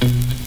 Mm-hmm.